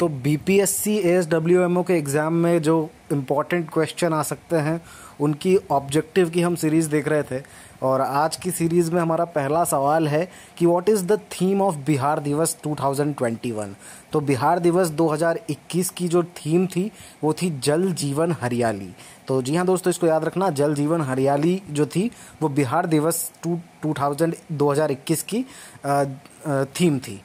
तो B P S C S W M O के exam में जो इंपॉर्टेंट क्वेश्चन आ सकते हैं, उनकी ऑब्जेक्टिव की हम सीरीज़ देख रहे थे। और आज की सीरीज़ में हमारा पहला सवाल है कि what is the theme of Bihar Diwas 2021 तो बिहार दिवस 2021 की जो थीम थी, वो थी जल जीवन हरियाली। तो जी हाँ दोस्तों, इसको याद रखना, जल जीवन हरियाली जो थी, वो बिहार दिवस टू टू थाउज़ेंड दो हज़ार इक्कीस की थीम थी।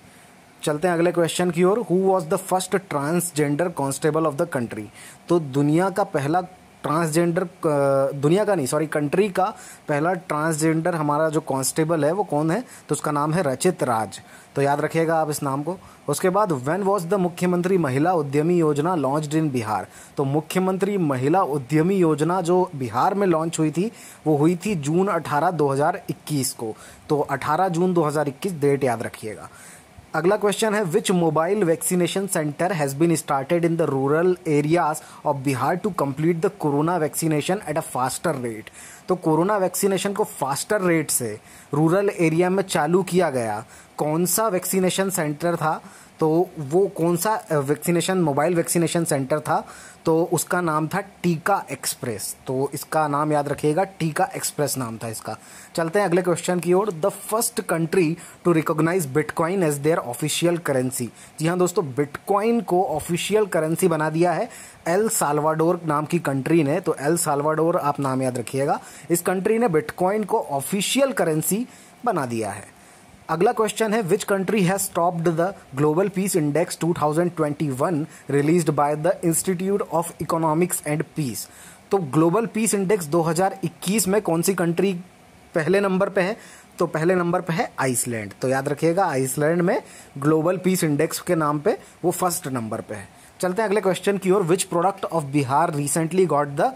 चलते हैं अगले क्वेश्चन की ओर। Who was the first transgender constable of the country तो दुनिया का पहला ट्रांसजेंडर दुनिया का नहीं सॉरी कंट्री का पहला ट्रांसजेंडर हमारा जो कांस्टेबल है, वो कौन है? तो उसका नाम है रचित राज। तो याद रखिएगा आप इस नाम को। उसके बाद व्हेन वॉज़ द मुख्यमंत्री महिला उद्यमी योजना लॉन्च इन बिहार? तो मुख्यमंत्री महिला उद्यमी योजना जो बिहार में लॉन्च हुई थी, वो हुई थी जून 18 2021 को। तो 18 जून 2021 डेट याद रखिएगा। अगला क्वेश्चन है which mobile vaccination centre has been started in the rural areas of Bihar to complete the corona vaccination at a faster rate तो कोरोना वैक्सीनेशन को फास्टर रेट से रूरल एरिया में चालू किया गया। कौन सा वैक्सीनेशन सेंटर था? तो वो कौन सा वैक्सीनेशन मोबाइल वैक्सीनेशन सेंटर था तो उसका नाम था टीका एक्सप्रेस। तो इसका नाम याद रखिएगा, टीका एक्सप्रेस नाम था इसका। चलते हैं अगले क्वेश्चन की ओर। The first country to recognise bitcoin as their official currency जी हाँ दोस्तों बिटकॉइन को ऑफिशियल करेंसी बना दिया है एल साल्वाडोर नाम की कंट्री ने। तो एल साल्वाडोर आप नाम याद रखिएगा। इस कंट्री ने बिटकॉइन को ऑफिशियल करेंसी बना दिया है। अगला क्वेश्चन है which country has stopped the global peace index 2021 released by the institute of economics and peace तो ग्लोबल पीस इंडेक्स 2021 में कौन सी कंट्री पहले नंबर पे है? तो पहले नंबर पे है आइसलैंड तो याद रखिएगा आइसलैंड में ग्लोबल पीस इंडेक्स के नाम पे वो फ़र्स्ट नंबर पे है। चलते हैं अगले क्वेश्चन की ओर which product of Bihar recently got the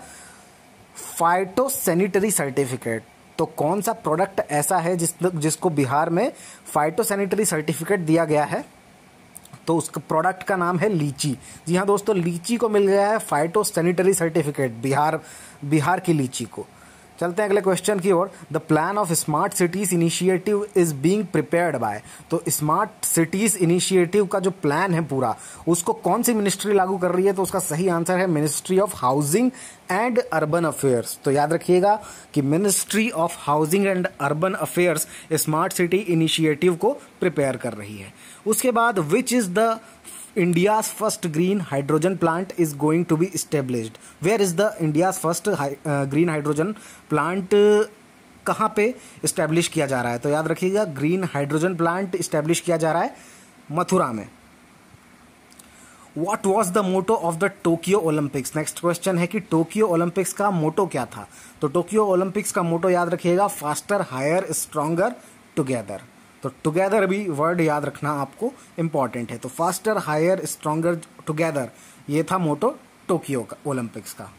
phytosanitary certificate तो कौन सा प्रोडक्ट ऐसा है जिस जिसको बिहार में फाइटोसैनिटरी सर्टिफिकेट दिया गया है? तो उस प्रोडक्ट का नाम है लीची। जी हाँ दोस्तों, लीची को मिल गया है phyto sanitary certificate Bihar Bihar की लीची को। चलते हैं अगले क्वेश्चन की ओर। The plan of smart cities initiative is being prepared by तो स्मार्ट सिटीज़ इनिशिएटिव का जो प्लान है पूरा, उसको कौन सी मिनिस्ट्री लागू कर रही है? तो उसका सही आंसर है ministry of housing and urban affairs तो याद रखिएगा कि ministry of housing and urban affairs smart city initiative को प्रिपेयर कर रही है। उसके बाद which is the India's first green hydrogen plant is going to be established. Where is the India's first uh, green hydrogen plant? Uh, कहाँ पे establish किया जा रहा है तो याद रखिएगा ग्रीन हाइड्रोजन प्लांट इस्टेब्लिश किया जा रहा है मथुरा में what was the motto of the Tokyo Olympics next question है कि टोक्यो ओलंपिक्स का मोटो क्या था तो टोक्यो ओलंपिक्स का मोटो याद रखिएगा फास्टर हायर स्ट्रॉन्गर टुगेदर तो टुगेदर भी वर्ड याद रखना आपको इंपॉर्टेंट है। तो फास्टर हायर स्ट्रोंगर टुगेदर ये था मोटो टोक्यो का ओलंपिक्स का।